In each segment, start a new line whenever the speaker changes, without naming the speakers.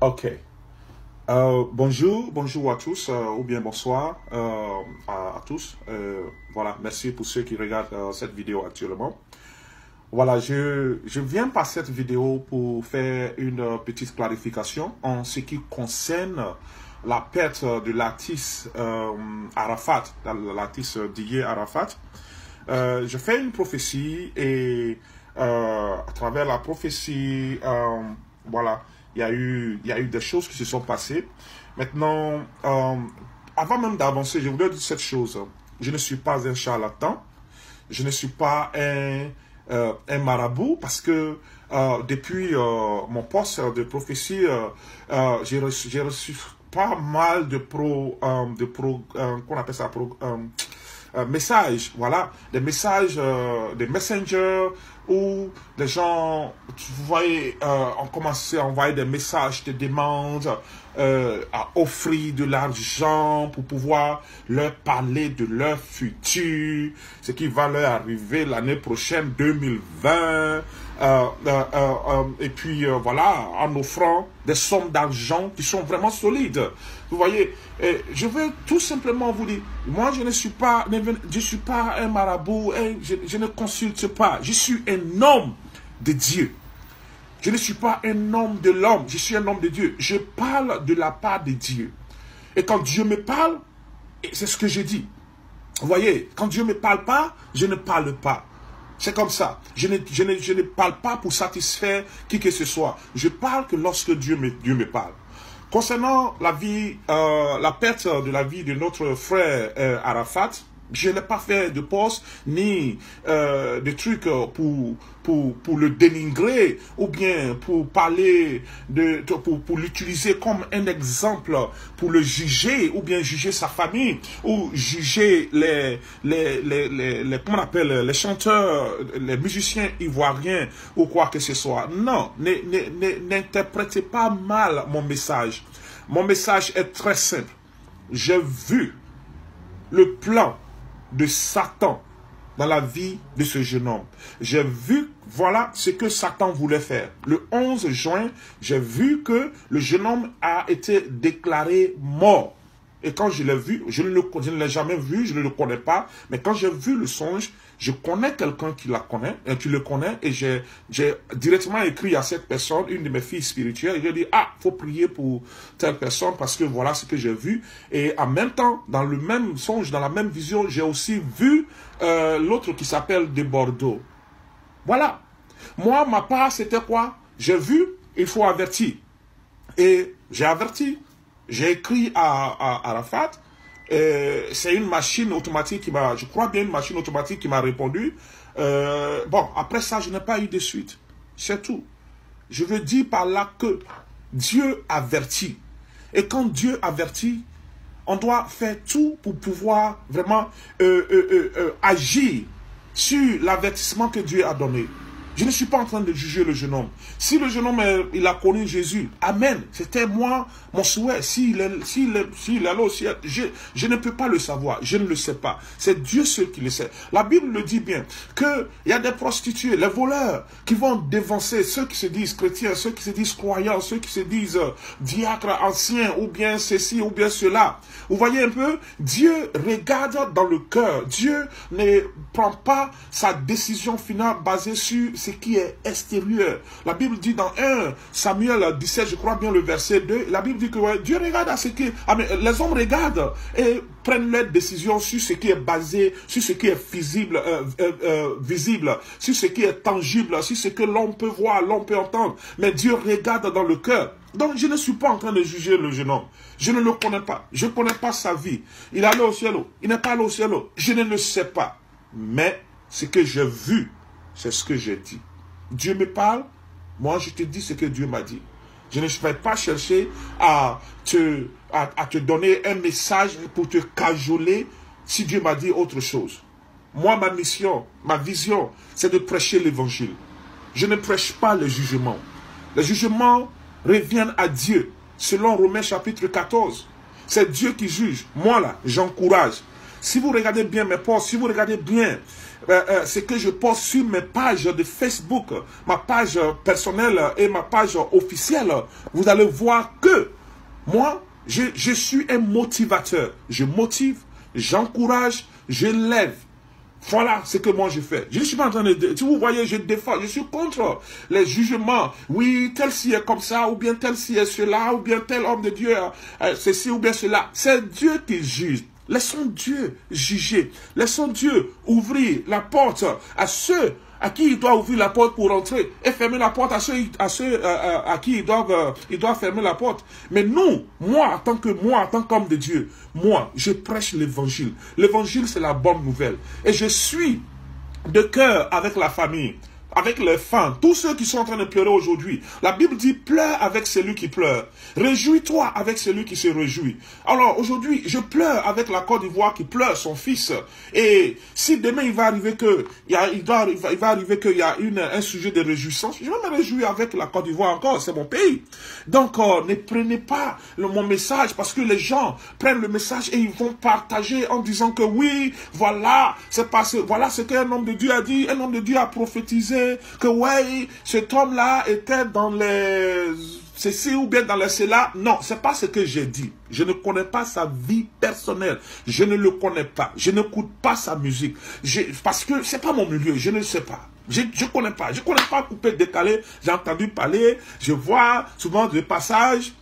Ok. Euh, bonjour, bonjour à tous, euh, ou bien bonsoir euh, à, tous. Voilà, merci pour ceux qui regardent cette vidéo actuellement. Voilà, je, je viens par cette vidéo pour faire une petite clarification en ce qui concerne la perte de l'artiste Arafat, l'artiste Didier Arafat. Je fais une prophétie et à travers la prophétie, voilà, il y, a eu, il y a eu des choses qui se sont passées. Maintenant, euh, avant même d'avancer, je voudrais dire cette chose. Je ne suis pas un charlatan. Je ne suis pas un, euh, un marabout parce que euh, depuis mon poste de prophétie, j'ai reçu, reçu pas mal de pro, de pro, qu'on appelle ça, pro, messages, voilà, des messages, des messengers où les gens, vous voyez, euh, ont commencé à envoyer des messages, des demandes, euh, à offrir de l'argent pour pouvoir leur parler de leur futur, ce qui va leur arriver l'année prochaine, 2020. Euh, euh, et puis voilà, en offrant des sommes d'argent qui sont vraiment solides. Vous voyez, je veux tout simplement vous dire, moi je ne suis pas, je suis pas un marabout, je, je ne consulte pas, je suis un homme de Dieu. Je ne suis pas un homme de l'homme, je suis un homme de Dieu. Je parle de la part de Dieu. Et quand Dieu me parle, c'est ce que je dis. Vous voyez, quand Dieu ne me parle pas, je ne parle pas. C'est comme ça. Je ne, je, ne, je ne parle pas pour satisfaire qui que ce soit. Je parle que lorsque Dieu me, Dieu me parle. Concernant la vie, euh, la perte de la vie de notre frère euh, Arafat, je n'ai pas fait de poste ni euh, de trucs pour, pour, pour le dénigrer ou bien pour parler de, pour, pour l'utiliser comme un exemple pour le juger ou bien juger sa famille ou juger les les, les, les, les comment appelle les chanteurs les musiciens ivoiriens ou quoi que ce soit. Non n'interprétez pas mal mon message. Mon message est très simple. J'ai vu le plan de Satan dans la vie de ce jeune homme. J'ai vu, voilà ce que Satan voulait faire. Le 11 juin, j'ai vu que le jeune homme a été déclaré mort. Et quand je l'ai vu, je ne l'ai jamais vu, je ne le connais pas, mais quand j'ai vu le songe, je connais quelqu'un qui la connaît, et qui le connaît, et j'ai directement écrit à cette personne, une de mes filles spirituelles, et j'ai dit, ah, faut prier pour telle personne, parce que voilà ce que j'ai vu. Et en même temps, dans le même songe, dans la même vision, j'ai aussi vu euh, l'autre qui s'appelle de Bordeaux. Voilà. Moi, ma part, c'était quoi? J'ai vu, il faut avertir. Et j'ai averti. J'ai écrit à, à, Arafat, c'est une machine automatique qui m'a, je crois bien une machine automatique qui m'a répondu. Euh, bon, après ça, je n'ai pas eu de suite. C'est tout. Je veux dire par là que Dieu avertit. Et quand Dieu avertit, on doit faire tout pour pouvoir vraiment euh, euh, agir sur l'avertissement que Dieu a donné. Je ne suis pas en train de juger le jeune homme. Si le jeune homme, il a connu Jésus, Amen. C'était moi, mon souhait. S'il est, s'il est, s'il est au ciel, je, je ne peux pas le savoir. Je ne le sais pas. C'est Dieu seul qui le sait. La Bible le dit bien qu'il y a des prostituées, les voleurs, qui vont dévancer ceux qui se disent chrétiens, ceux qui se disent croyants, ceux qui se disent euh, diacres anciens, ou bien ceci, ou bien cela. Vous voyez un peu, Dieu regarde dans le cœur. Dieu ne prend pas sa décision finale basée sur ce qui est extérieur. La Bible dit dans 1 Samuel 17, je crois bien le verset 2, la Bible dit que Dieu regarde à ce qui... Ah, mais les hommes regardent et prennent leurs décisions sur ce qui est basé, sur ce qui est visible, euh, euh, euh, visible, sur ce qui est tangible, sur ce que l'on peut voir, l'on peut entendre. Mais Dieu regarde dans le cœur. Donc je ne suis pas en train de juger le jeune homme. Je ne le connais pas. Je ne connais pas sa vie. Il est allé au ciel. Il n'est pas allé au ciel. Je ne le sais pas. Mais ce que j'ai vu, c'est ce que j'ai dit. Dieu me parle, moi je te dis ce que Dieu m'a dit. Je ne vais pas chercher à te, donner un message pour te cajoler si Dieu m'a dit autre chose. Moi, ma mission, ma vision, c'est de prêcher l'évangile. Je ne prêche pas le jugement. Le jugement reviennent à Dieu, selon Romains chapitre 14. C'est Dieu qui juge. Moi, là, j'encourage. Si vous regardez bien mes posts, si vous regardez bien euh, euh, ce que je poste sur mes pages de Facebook, ma page personnelle et ma page officielle, vous allez voir que moi, je, je suis un motivateur. Je motive, j'encourage, je lève. Voilà ce que moi je fais. Je ne suis pas en train de... Si vous voyez, je défends, je suis contre les jugements. Oui, tel ci est comme ça, ou bien tel ci est cela, ou bien tel homme de Dieu, euh, ceci ou bien cela. C'est Dieu qui juge. Laissons Dieu juger. Laissons Dieu ouvrir la porte à ceux à qui il doit ouvrir la porte pour entrer et fermer la porte à ceux à, euh, euh, qui il doit, euh, il doit fermer la porte. Mais nous, moi, en tant que moi, en tant qu'homme de Dieu, moi, je prêche l'évangile. L'évangile, c'est la bonne nouvelle. Et je suis de cœur avec la famille avec les femmes, tous ceux qui sont en train de pleurer aujourd'hui. La Bible dit pleure avec celui qui pleure. Réjouis-toi avec celui qui se réjouit. Alors aujourd'hui, je pleure avec la Côte d'Ivoire qui pleure son fils. Et si demain il va arriver va, arriver qu'il y a un sujet de réjouissance, je vais me réjouir avec la Côte d'Ivoire encore, c'est mon pays. Donc euh, ne prenez pas mon message parce que les gens prennent le message et ils vont partager en disant que oui, voilà, c'est parce voilà ce qu'un homme de Dieu a dit, un homme de Dieu a prophétisé que ouais, cet homme-là était dans les ceci ou bien dans les cela. Non, c'est pas ce que j'ai dit. Je ne connais pas sa vie personnelle. Je ne le connais pas. Je n'écoute pas sa musique. parce que c'est pas mon milieu. Je ne sais pas. Je ne connais pas. Je ne connais pas coupé, décalé. J'ai entendu parler. Je vois souvent des passages.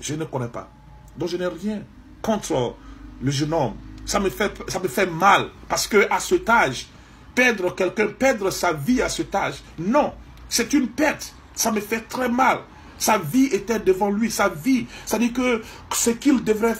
Je ne connais pas. Donc je n'ai rien contre le jeune homme. Ça me fait, ça me fait mal. Parce que à cet âge, perdre quelqu'un, perdre sa vie à cet âge. Non, c'est une perte. Ça me fait très mal. Sa vie était devant lui, sa vie. Ça dit que ce qu'il devrait,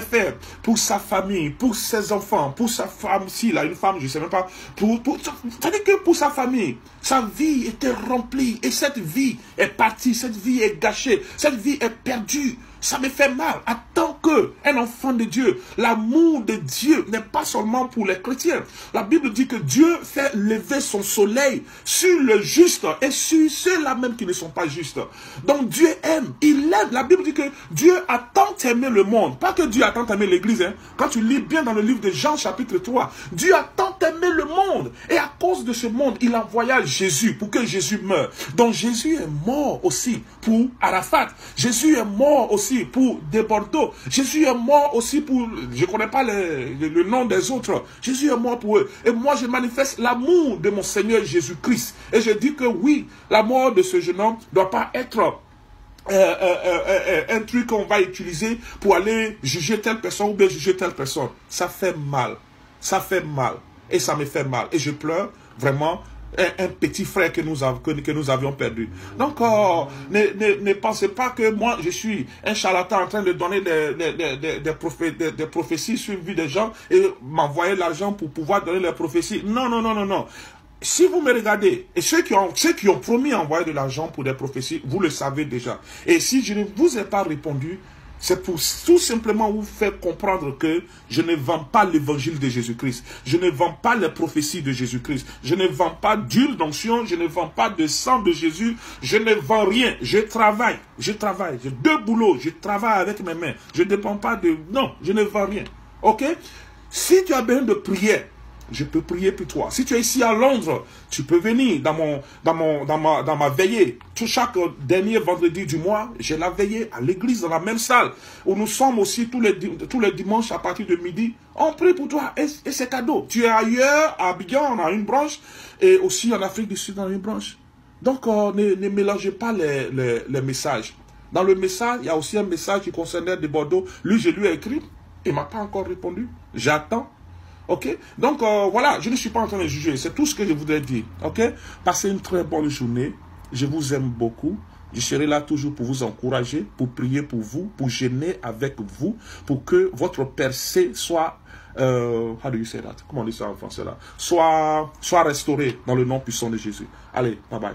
faire pour sa famille, pour ses enfants, pour sa femme, s'il a une femme, je ne sais même pas, pour, pour, que pour sa famille, sa vie était remplie et cette vie est partie, cette vie est gâchée, cette vie est perdue. Ça me fait mal. En tant qu'un enfant de Dieu, l'amour de Dieu n'est pas seulement pour les chrétiens. La Bible dit que Dieu fait lever son soleil sur le juste et sur ceux-là même qui ne sont pas justes. Donc Dieu aime, il aime. La Bible dit que Dieu a tant aimé le monde. Pas que Dieu a tant aimé l'église. Hein. Quand tu lis bien dans le livre de Jean chapitre 3, Dieu a tant aimé le monde. Et à cause de ce monde, il envoya Jésus pour que Jésus meure. Donc Jésus est mort aussi pour Arafat. Jésus est mort aussi pour Bordeaux. Jésus est mort aussi pour, je ne connais pas le, le, nom des autres. Jésus est mort pour eux. Et moi, je manifeste l'amour de mon Seigneur Jésus-Christ. Et je dis que oui, la mort de ce jeune homme ne doit pas être euh, euh, euh, un truc qu'on va utiliser pour aller juger telle personne ou bien juger telle personne. Ça fait mal. Ça fait mal. Et ça me fait mal. Et je pleure vraiment un, petit frère que nous, que, nous avions perdu. Donc, euh, ne, ne, pensez pas que moi, je suis un charlatan en train de donner des, des, des, des, prophéties sur la vie des gens et m'envoyer l'argent pour pouvoir donner les prophéties. Non, non, non, non, non. Si vous me regardez, et ceux qui ont, ceux qui ont promis d'envoyer de l'argent pour des prophéties, vous le savez déjà. Et si je ne vous ai pas répondu, c'est pour tout simplement vous faire comprendre que je ne vends pas l'évangile de Jésus-Christ. Je ne vends pas les prophéties de Jésus-Christ. Je ne vends pas d'huile d'onction. Je ne vends pas de sang de Jésus. Je ne vends rien. Je travaille. Je travaille. J'ai deux boulots. Je travaille avec mes mains. Je ne dépends pas de... Non, je ne vends rien. Ok? Si tu as besoin de prière, je peux prier pour toi. Si tu es ici à Londres, tu peux venir dans, mon, dans, mon, dans, ma, dans ma veillée. Tout chaque dernier vendredi du mois, j'ai la veillée à l'église, dans la même salle, où nous sommes aussi tous les, tous les dimanches à partir de midi. On prie pour toi et, c'est cadeau. Tu es ailleurs, à Abidjan, on a une branche, et aussi en Afrique du Sud, dans une branche. Donc, euh, ne, ne, mélangez pas les, les, les, messages. Dans le message, il y a aussi un message qui concernait de Bordeaux. Lui, je lui ai écrit. Il ne m'a pas encore répondu. J'attends. Ok? Donc euh, voilà, je ne suis pas en train de juger. C'est tout ce que je voudrais dire. Ok? Passez une très bonne journée. Je vous aime beaucoup. Je serai là toujours pour vous encourager, pour prier pour vous, pour gêner avec vous, pour que votre percée soit, euh, how do you say that? Comment on dit ça en français là? Soit, soit restaurée dans le nom puissant de Jésus. Allez, bye bye.